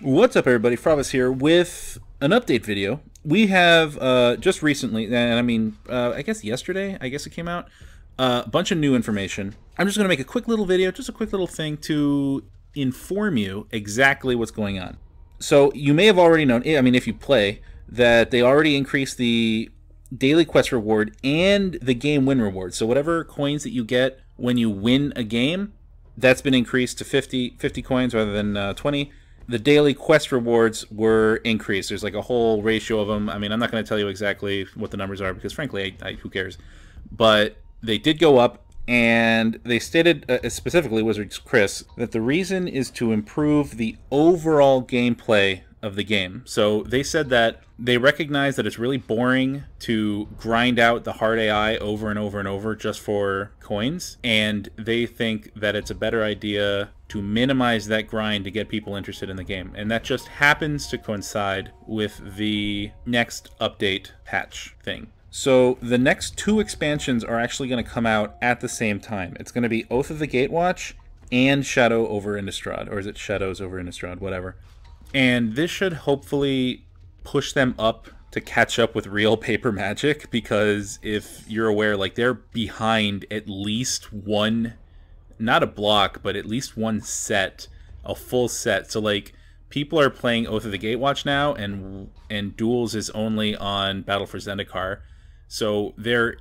What's up, everybody? Fravas here with an update video. We have uh, just recently, and I mean, uh, I guess yesterday, I guess it came out, uh, a bunch of new information. I'm just going to make a quick little video, just a quick little thing to inform you exactly what's going on. So you may have already known, I mean, if you play, that they already increased the daily quest reward and the game win reward. So whatever coins that you get when you win a game, that's been increased to 50, 50 coins rather than uh, 20 the daily quest rewards were increased. There's like a whole ratio of them. I mean, I'm not going to tell you exactly what the numbers are because, frankly, I, I, who cares? But they did go up, and they stated uh, specifically, Wizards Chris, that the reason is to improve the overall gameplay of the game. So they said that they recognize that it's really boring to grind out the hard AI over and over and over just for coins, and they think that it's a better idea to minimize that grind to get people interested in the game. And that just happens to coincide with the next update patch thing. So the next two expansions are actually going to come out at the same time. It's going to be Oath of the Gatewatch and Shadow over Innistrad, or is it Shadows over Innistrad, whatever. And this should hopefully push them up to catch up with real paper magic because if you're aware like they're behind at least one not a block but at least one set a full set. So like people are playing oath of the gatewatch now and and duels is only on battle for zendikar. So they're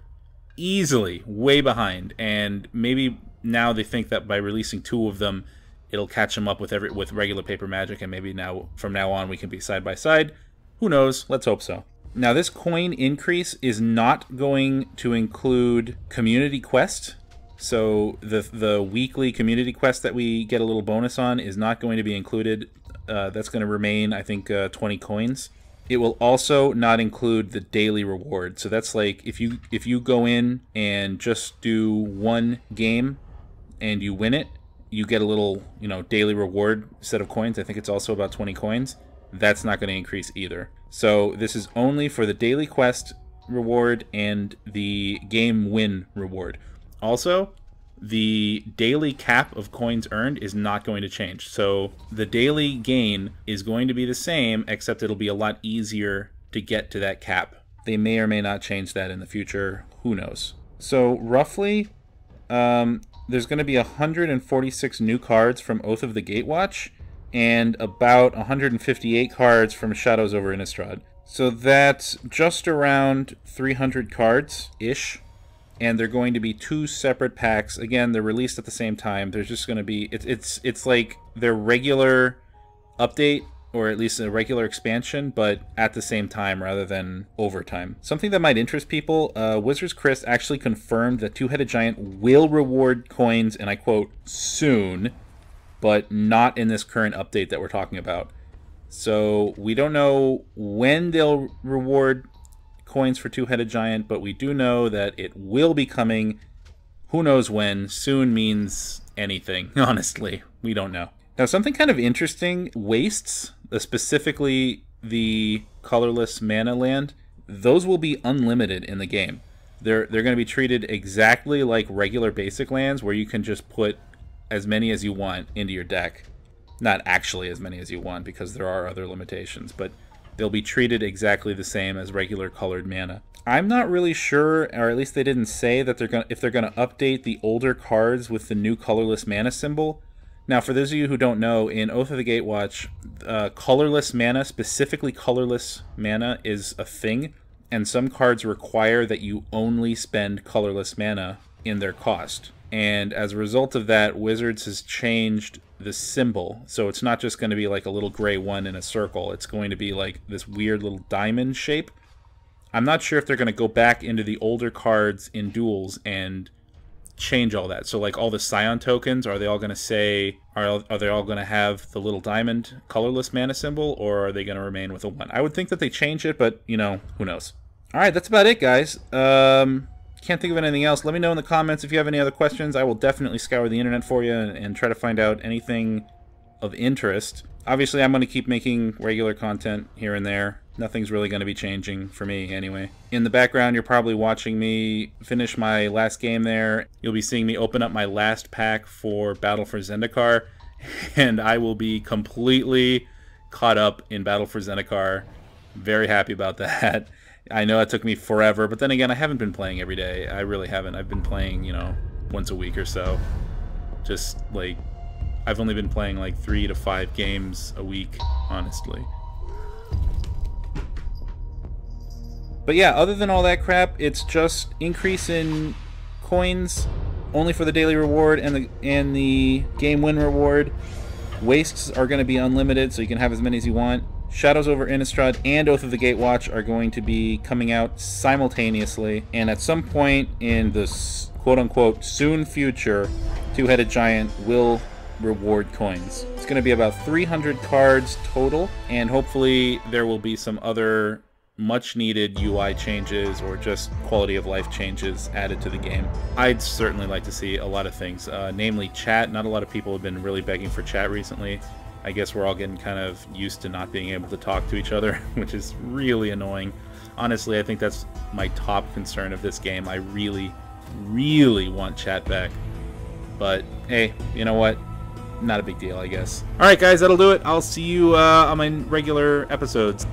easily way behind and maybe now they think that by releasing two of them it'll catch them up with every with regular paper magic and maybe now from now on we can be side by side. Who knows? Let's hope so. Now this coin increase is not going to include community quest so the the weekly community quest that we get a little bonus on is not going to be included uh, that's going to remain i think uh, 20 coins it will also not include the daily reward so that's like if you if you go in and just do one game and you win it you get a little, you know, daily reward set of coins. I think it's also about 20 coins. That's not going to increase either. So this is only for the daily quest reward and the game win reward. Also, the daily cap of coins earned is not going to change. So the daily gain is going to be the same, except it'll be a lot easier to get to that cap. They may or may not change that in the future. Who knows? So roughly, um, there's going to be 146 new cards from Oath of the Gatewatch and about 158 cards from Shadows over Innistrad. So that's just around 300 cards ish. And they're going to be two separate packs. Again, they're released at the same time. There's just going to be it's it's it's like their regular update or at least a regular expansion, but at the same time rather than overtime. Something that might interest people uh, Wizards Chris actually confirmed that Two Headed Giant will reward coins, and I quote, soon, but not in this current update that we're talking about. So we don't know when they'll reward coins for Two Headed Giant, but we do know that it will be coming. Who knows when? Soon means anything, honestly. We don't know. Now, something kind of interesting wastes uh, specifically the colorless mana land, those will be unlimited in the game. They're they're going to be treated exactly like regular basic lands, where you can just put as many as you want into your deck. Not actually as many as you want, because there are other limitations, but they'll be treated exactly the same as regular colored mana. I'm not really sure, or at least they didn't say that they're going if they're going to update the older cards with the new colorless mana symbol. Now, for those of you who don't know, in Oath of the Gatewatch, uh, colorless mana, specifically colorless mana, is a thing, and some cards require that you only spend colorless mana in their cost. And as a result of that, Wizards has changed the symbol. So it's not just going to be like a little gray one in a circle, it's going to be like this weird little diamond shape. I'm not sure if they're going to go back into the older cards in duels and change all that. So like all the Scion tokens, are they all going to say are are they all going to have the little diamond colorless mana symbol, or are they going to remain with a one? I would think that they change it, but you know who knows. All right, that's about it, guys. Um, can't think of anything else. Let me know in the comments if you have any other questions. I will definitely scour the internet for you and, and try to find out anything of interest. Obviously, I'm going to keep making regular content here and there. Nothing's really going to be changing for me anyway. In the background, you're probably watching me finish my last game there. You'll be seeing me open up my last pack for Battle for Zendikar, and I will be completely caught up in Battle for Zendikar. Very happy about that. I know it took me forever, but then again, I haven't been playing every day. I really haven't. I've been playing, you know, once a week or so. Just like I've only been playing like three to five games a week, honestly. But yeah, other than all that crap, it's just increase in coins only for the daily reward and the and the game win reward. Wastes are going to be unlimited, so you can have as many as you want. Shadows over Innistrad and Oath of the Gatewatch are going to be coming out simultaneously, and at some point in this quote-unquote soon future, Two-Headed Giant will reward coins. It's going to be about 300 cards total, and hopefully there will be some other much needed UI changes or just quality of life changes added to the game. I'd certainly like to see a lot of things, uh, namely chat. Not a lot of people have been really begging for chat recently. I guess we're all getting kind of used to not being able to talk to each other, which is really annoying. Honestly, I think that's my top concern of this game. I really, really want chat back. But hey, you know what? Not a big deal, I guess. Alright, guys, that'll do it. I'll see you uh, on my regular episodes.